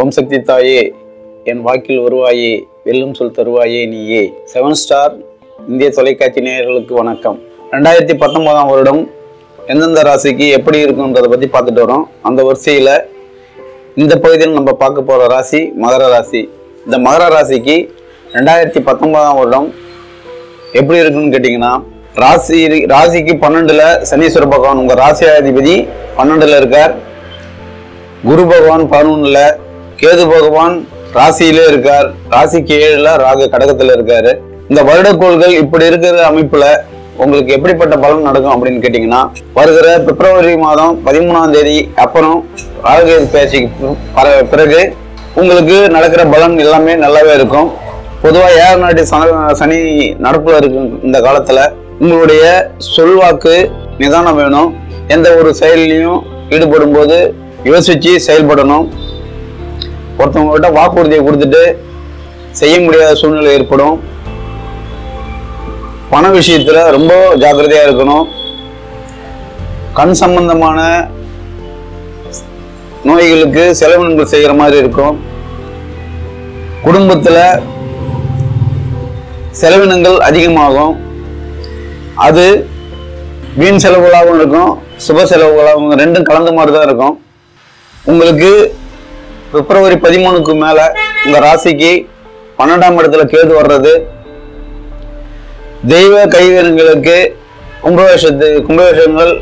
ஓம் சக்தி தாயே என் வாக்கில் வருவாயே வெல்லும் சொல் தருவாயே நீயே. செவன் ஸ்டார் இந்திய தொலைக்காட்சி நேயர்களுக்கு வணக்கம். ரெண்டாயிரத்தி பத்தொன்பதாம் வருடம் எந்தெந்த ராசிக்கு எப்படி இருக்குன்றதை பற்றி பார்த்துட்டு வரோம். அந்த வரிசையில் இந்த பகுதியில் நம்ம பார்க்க போகிற ராசி மகர ராசி. இந்த மகர ராசிக்கு ரெண்டாயிரத்தி பத்தொன்பதாம் வருடம் எப்படி இருக்குன்னு கேட்டிங்கன்னா ராசி ராசிக்கு பன்னெண்டுல சனீஸ்வர பகவான் உங்க ராசியாதிபதி பன்னெண்டுல இருக்கார். குரு பகவான் பதினொன்னுல கேது பகவான் ராசியிலே இருக்கார். ராசிக்கு ஏழுல ராகு கடகத்துல இருக்காரு. இந்த வருடக்கோள்கள் இப்படி இருக்கிற அமைப்புல உங்களுக்கு எப்படிப்பட்ட பலன் நடக்கும் அப்படின்னு கேட்டீங்கன்னா வருகிற பிப்ரவரி மாதம் பதிமூணாம் தேதி அப்புறம் ராகு பேச்சுக்கு பிறகு உங்களுக்கு நடக்கிற பலன் எல்லாமே நல்லாவே இருக்கும். பொதுவாக ஏழு நாட்டு சன- சனி நடப்புல இருக்கும் இந்த காலத்துல உங்களுடைய சொல்வாக்கு நிதானம் வேணும். எந்த ஒரு செயல்லையும் ஈடுபடும் போது யோசிச்சு செயல்படணும். ஒருத்தவங்கள்ட்ட வாக்குறுதியை கொடுத்துட்டு செய்ய முடியாத சூழ்நிலை ஏற்படும். பண விஷயத்துல ரொம்ப ஜாக்கிரதையா இருக்கணும். கண் சம்பந்தமான நோய்களுக்கு செலவினங்கள் செய்கிற மாதிரி இருக்கும். குடும்பத்துல செலவினங்கள் அதிகமாகும். அது வீண் செலவுகளாகவும் இருக்கும். சுப செலவுகளாகவும் ரெண்டும் கலந்த மாதிரி தான் இருக்கும். உங்களுக்கு பிப்ரவரி பதிமூணுக்கு மேலே உங்கள் ராசிக்கு பன்னெண்டாம் இடத்துல கேது வர்றது. தெய்வ கைவினங்களுக்கு கும்பவேஷத்து கும்பவேஷங்கள்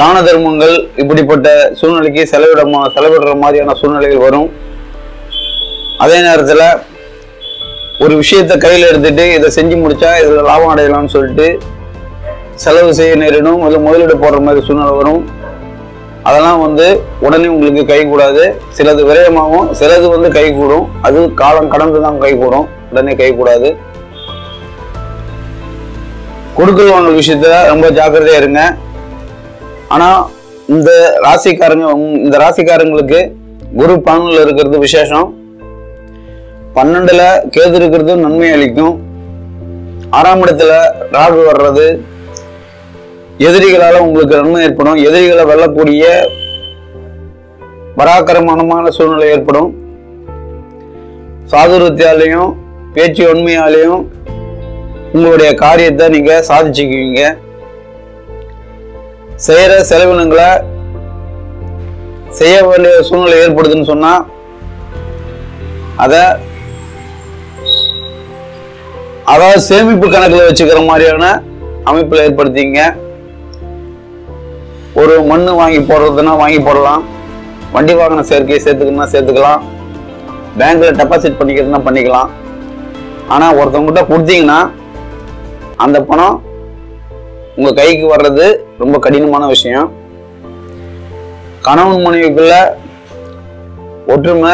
தான தர்மங்கள் இப்படிப்பட்ட சூழ்நிலைக்கு செலவிடமா செலவிடுற மாதிரியான சூழ்நிலைகள் வரும். அதே நேரத்தில் ஒரு விஷயத்தை கையில் எடுத்துட்டு இதை செஞ்சு முடிச்சா இதில் லாபம் அடையலாம்னு சொல்லிட்டு செலவு செய்ய நேரிடும் இல்லை முதலீடு போடுற மாதிரி சூழ்நிலை வரும். அதெல்லாம் வந்து உடனே உங்களுக்கு கை கூடாது சிலது விரயமாகும் சிலது வந்து கை கூடும் அது காலம் கடந்து தான் கை கூடும் உடனே கை கூடாது கொடுக்கல் வாங்கல் விஷயத்துல ரொம்ப ஜாக்கிரதையா இருங்க. ஆனா இந்த ராசிக்காரங்க இந்த ராசிக்காரங்களுக்கு குரு பன்னெண்டுல இருக்கிறது விசேஷம். பன்னெண்டுல கேது இருக்கிறது நன்மை அளிக்கும். ஆறாம் இடத்துல ராகு வர்றது. எதிரிகளால் உங்களுக்கு நன்மை ஏற்படும். எதிரிகளை வெல்லக்கூடிய பராக்கிரமமான சூழ்நிலை ஏற்படும். சாதுரியத்தாலையும் பேச்சு உண்மையாலையும் உங்களுடைய காரியத்தை நீங்க சாதிச்சுக்குவீங்க. செய்கிற செலவினங்களை செய்ய வேண்டிய சூழ்நிலை ஏற்படுதுன்னு சொன்னா அதை அதாவது சேமிப்பு கணக்கில் வச்சுக்கிற மாதிரியான அமைப்பில் ஏற்படுத்திங்க. ஒரு மண்ணு வாங்கி போடுறதுன்னா வாங்கி போடலாம். வண்டி வாகன சேர்க்கையை சேர்த்துக்கணும்னா சேர்த்துக்கலாம். பேங்க்ல டெபாசிட் பண்ணிக்கிறதுனா பண்ணிக்கலாம். ஆனால் ஒருத்தவங்ககிட்ட கொடுத்தீங்கன்னா அந்த பணம் உங்கள் கைக்கு வர்றது ரொம்ப கடினமான விஷயம். கணவன் மனைவிக்குள்ள ஒற்றுமை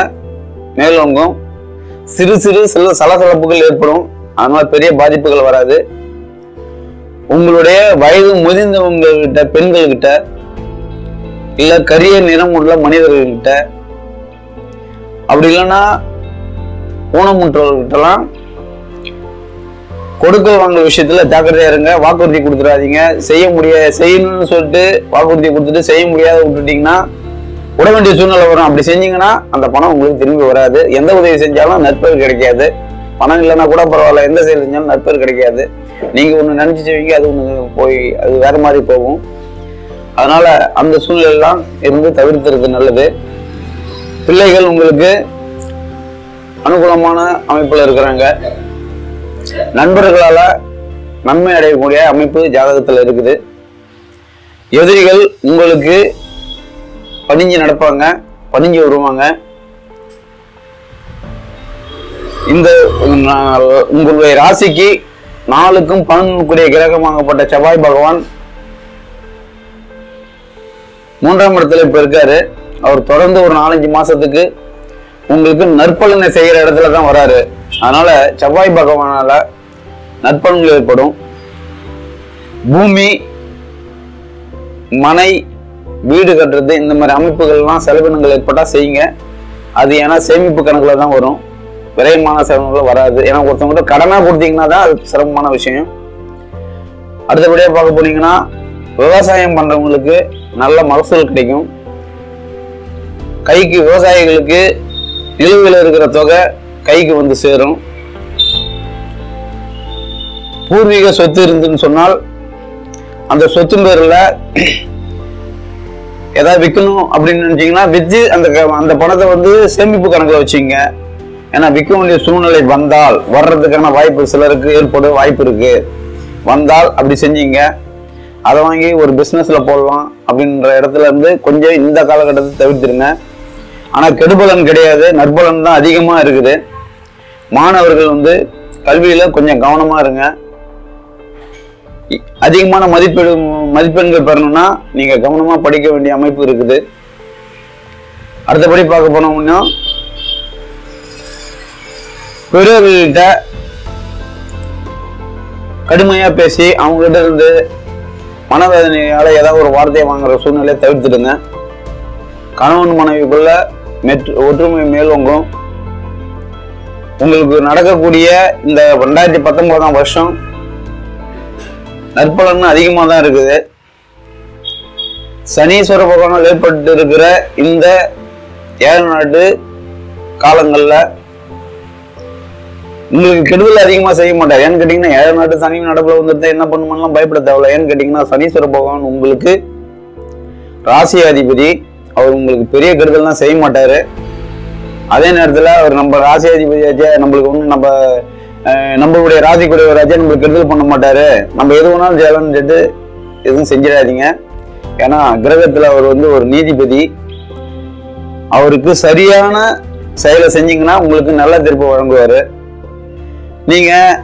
மேலோங்கும். சிறு சிறு சில சலசலப்புகள் ஏற்படும். அதனால் பெரிய பாதிப்புகள் வராது. உங்களுடைய வயது முதிர்ந்தவங்க பெண்கள்கிட்ட இல்ல கரிய நிறம் உள்ள மனிதர்கள்கிட்ட அப்படி இல்லைன்னா ஊனமுற்றவர்கிட்டலாம் கொடுக்கல் வாங்கல் விஷயத்துல ஜாக்கிரதையா இருங்க வாக்குறுதி கொடுத்துடாதீங்க. செய்ய முடிய செய்யணும்னு சொல்லிட்டு வாக்குறுதி கொடுத்துட்டு செய்ய முடியாத விட்டுட்டீங்கன்னா விட வேண்டிய சூழ்நிலை வரும். அப்படி செஞ்சீங்கன்னா அந்த பணம் உங்களுக்கு திரும்பி வராது. எந்த உதவி செஞ்சாலும் நட்பேர் கிடைக்காது. பணம் இல்லைன்னா கூட பரவாயில்ல. எந்த செயல் செஞ்சாலும் நட்பேர் கிடைக்காது. நீங்க ஒண்ணு நினைச்சு செய்வீங்க அது ஒண்ணு போய் அது வேற மாதிரி போகும். அதனால அந்த சூழ்நிலையெல்லாம் இருந்து தவிர்த்துறது நல்லது. பிள்ளைகள் உங்களுக்கு அனுகூலமான அமைப்பில் இருக்கிறாங்க. நண்பர்களால் நன்மை அடையக்கூடிய அமைப்பு ஜாதகத்தில் இருக்குது. எதிரிகள் உங்களுக்கு பணிஞ்சு நடப்பாங்க பணிஞ்சு வருவாங்க. இந்த உங்களுடைய ராசிக்கு நாளுக்கும் பலனுக்குரிய கிரகமாகப்பட்ட செவ்வாய் பகவான் மூன்றாம் இடத்துல இப்போ இருக்காரு. அவர் தொடர்ந்து ஒரு நாலஞ்சு மாசத்துக்கு உங்களுக்கு நற்பலனை செய்கிற இடத்துல தான் வராரு. அதனால செவ்வாய் பகவானால நற்பலன்கள் ஏற்படும். பூமி மனை வீடு கட்டுறது இந்த மாதிரி அமைப்புகள்லாம் செலவினங்கள் ஏற்பட்டால் செய்யுங்க. அது ஏன்னா சேமிப்பு கணக்கில் தான் வரும். விரயமான செலவுகள் வராது. ஏன்னா ஒருத்தவங்ககிட்ட கடனாக கொடுத்தீங்கன்னா தான் அது சிரமமான விஷயம். அடுத்தபடியாக பார்க்க போனீங்கன்னா விவசாயம் பண்ணுறவங்களுக்கு நல்ல மகசூல் கிடைக்கும். கைக்கு விவசாயிகளுக்கு நிலுவையில் இருக்கிற தொகை கைக்கு வந்து சேரும். பூர்வீக சொத்து இருந்துன்னு சொன்னால் அந்த சொத்து பேரில் ஏதாவது விற்கணும் அப்படின்னு நினச்சிங்கன்னா விற்று அந்த க- அந்த பணத்தை வந்து சேமிப்பு கணக்கில் வச்சுங்க ஏன்னா விற்க வேண்டிய சூழ்நிலை வந்தால் வர்றதுக்கான வாய்ப்பு சிலருக்கு ஏற்படும் வாய்ப்பு இருக்குது வந்தால் அப்படி செஞ்சீங்க அதை வாங்கி ஒரு பிஸ்னஸில் போடலாம் அப்படின்ற இடத்துல இருந்து கொஞ்சம் இந்த காலகட்டத்தை தவிர்த்துருங்க. ஆனால் கெடுபலன் கிடையாது. நற்பலன் தான் அதிகமாக இருக்குது. மாணவர்கள் வந்து கல்வியில் கொஞ்சம் கவனமாக இருங்க. அதிகமான மதிப்பெண் மதிப்பெண்கள் பெறணும்னா நீங்கள் கவனமாக படிக்க வேண்டிய அமைப்பு இருக்குது. அடுத்தபடி பார்க்க போனோம்னா பெரியவர்கள்கிட்ட கடுமையாக பேசி அவங்ககிட்ட இருந்து மனவேதனையால் ஏதாவது ஒரு வார்த்தையை வாங்குற சூழ்நிலையை தவிர்த்துடுங்க. கணவன் மனைவிக்குள்ள மெற்று ஒற்றுமை மேலோங்கும் உங்களுக்கு நடக்கக்கூடிய இந்த ரெண்டாயிரத்தி பத்தொன்பதாம் வருஷம் நற்பலன் அதிகமாக தான் இருக்குது. சனீஸ்வர பகவானால் ஏற்பட்டு இருக்கிற இந்த ஏழு நாட்டு காலங்களில் உங்களுக்கு கெடுதல் அதிகமாக செய்ய மாட்டார். ஏன்னு கேட்டிங்கன்னா ஏழு நாட்டு சனி நடப்புல வந்துட்டு என்ன பண்ணுமெல்லாம் பயப்பட தேவையில்ல. ஏன்னு கேட்டிங்கன்னா சனீஸ்வர பகவான் உங்களுக்கு ராசி அதிபதி. அவர் உங்களுக்கு பெரிய கெடுதல்லாம் செய்ய மாட்டாரு. அதே நேரத்தில் அவர் நம்ம ராசி அதிபதியாச்சே நம்மளுக்கு ஒன்றும் நம்ம நம்மளுடைய ராசி கூடியவராச்சே நம்மளுக்கு கெடுதல் பண்ண மாட்டாரு. நம்ம எது வேணாலும் செய்யலாம்னு சொல்லிட்டு எதுவும் செஞ்சிடாதீங்க. ஏன்னா கிரகத்தில் அவர் வந்து ஒரு நீதிபதி. அவருக்கு சரியான செயலை செஞ்சீங்கன்னா உங்களுக்கு நல்ல தீர்ப்பு வழங்குவார். நீங்க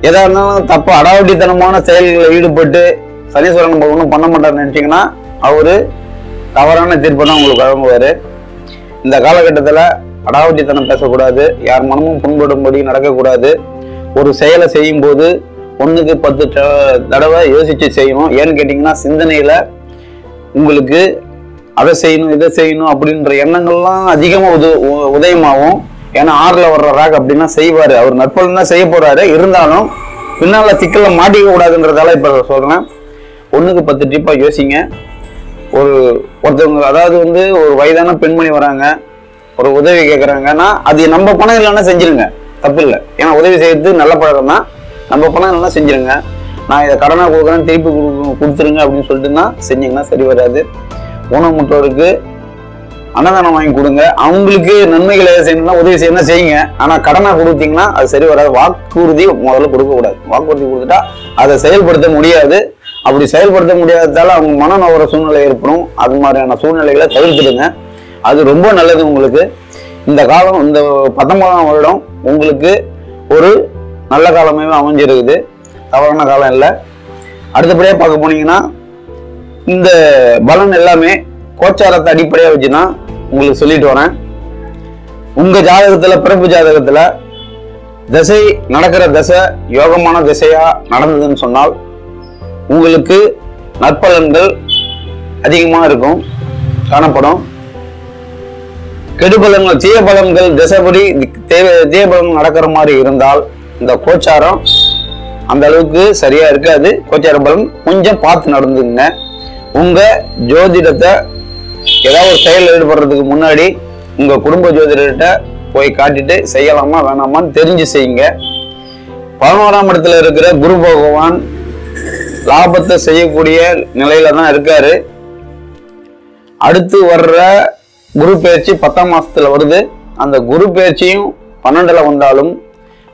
எதா இருந்தாலும் தப்பு அடாவடித்தனமான செயல்களில் ஈடுபட்டு சனீஸ்வரன் நம்ம ஒன்றும் பண்ண மாட்டார்னு நினச்சிங்கன்னா அவரு தவறான தீர்ப்பு தான் உங்களுக்கு வழங்குவார். இந்த காலகட்டத்தில் அடாவடித்தனம் பேசக்கூடாது யார் மனமும் புண்படும்படி நடக்கக்கூடாது. ஒரு செயலை செய்யும்போது ஒன்றுக்கு பத்து தடவை யோசித்து செய்யணும். ஏன்னு கேட்டிங்கன்னா சிந்தனையில் உங்களுக்கு அதை செய்யணும் இதை செய்யணும் அப்படின்ற எண்ணங்கள்லாம் அதிகமாக உத உ- உதயமாகும். ஏன்னா ஆறுல வர்ற ராக் அப்படின்னா செய்வாரு. அவர் நற்பலன் தான் செய்ய போறாரு. இருந்தாலும் பின்னால சிக்கல மாட்டிக்க கூடாதுன்றதால இப்ப சொல்றேன். ஒண்ணுக்கு பத்து ட்ரிப்பா யோசிங்க. ஒரு ஒருத்தவங்க அதாவது வந்து ஒரு வயதான பெண்மணி வராங்க. ஒரு உதவி கேட்குறாங்கன்னா அது நம்ம பணம் இல்லைன்னா செஞ்சிருங்க. தப்பு இல்லை. ஏன்னா உதவி செய்யறது நல்ல பழக்கம் தான். நம்ம பணம் இல்லைன்னா செஞ்சிருங்க. நான் இதை கடனாக கொடுக்குறேன் திருப்பி கொடு- கொடுத்துருங்க அப்படின்னு சொல்லிட்டுன்னா செஞ்சிங்கன்னா சரி வராது. ஊனமுற்றோருக்கு அன்னதானம் வாங்கி கொடுங்க. அவங்களுக்கு நன்மைகளை செய்யணும்னா உதவி செய்யணும் செய்யுங்க. ஆனால் கடனை கொடுத்தீங்கன்னா அது சரி வராது. வாக்குறுதி முதல்ல கொடுக்கக்கூடாது. வாக்குறுதி கொடுத்துட்டா அதை செயல்படுத்த முடியாது. அப்படி செயல்படுத்த முடியாததால அவங்க மனம் சூழ்நிலை ஏற்படும். அது மாதிரியான சூழ்நிலைகளை தவிர்த்துடுங்க. அது ரொம்ப நல்லது உங்களுக்கு. இந்த காலம் இந்த பத்தொன்பதாம் வருடம் உங்களுக்கு ஒரு நல்ல காலமே அமைஞ்சிருக்குது. தவறான காலம் இல்லை. அடுத்தபடியாக பார்க்க போனீங்கன்னா இந்த பலன் எல்லாமே கோச்சாரத்தை அடிப்படையாக வச்சு தான் உங்களுக்கு சொல்லிட்டு வரேன். உங்கள் ஜாதகத்தில் பிறப்பு ஜாதகத்தில் திசை நடக்கிற திசை யோகமான திசையாக நடந்ததுன்னு சொன்னால் உங்களுக்கு நற்பலன்கள் அதிகமாக இருக்கும் காணப்படும். கெடுபலன்கள் தீயபலன்கள் திசைப்படி தேவை தீயபலன் நடக்கிற மாதிரி இருந்தால் இந்த கோச்சாரம் அந்த அளவுக்கு சரியா இருக்காது. கோச்சார பலன் கொஞ்சம் பார்த்து நடந்துங்க உங்க ஜோதிடத்தை ஏதாவது ஒரு செயல் ஈடுபடுறதுக்கு முன்னாடி உங்க குடும்ப ஜோதிடர்கிட்ட போய் காட்டிட்டு செய்யலாமா வேணாமான்னு தெரிஞ்சு செய்யுங்க. பதினோராம் இடத்துல இருக்கிற குரு பகவான் லாபத்தை செய்யக்கூடிய நிலையில தான் இருக்காரு. அடுத்து வர்ற குரு பயிற்சி பத்தாம் மாசத்துல வருது. அந்த குரு பயிற்சியும் பன்னெண்டுல வந்தாலும்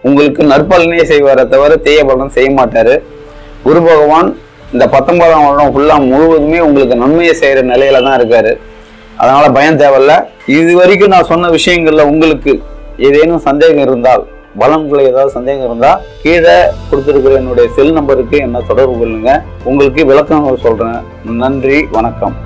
உங்களுக்கு நற்பலனே செய்வாரே தவிர தீய பலன் செய்ய மாட்டாரு. குரு பகவான் இந்த பத்தொன்பதாம் வருடம் ஃபுல்லா முழுவதுமே உங்களுக்கு நன்மையை செய்யற நிலையில தான் இருக்காரு. அதனால பயம் தேவையில்ல. இது வரைக்கும் நான் சொன்ன விஷயங்கள்ல உங்களுக்கு ஏதேனும் சந்தேகம் இருந்தால் பலன்களை ஏதாவது சந்தேகம் இருந்தா கீழே கொடுத்துருக்கிற என்னுடைய செல் நம்பருக்கு என்ன தொடர்பு கொள்ளுங்க. உங்களுக்கு விளக்கம் சொல்றேன். நன்றி வணக்கம்.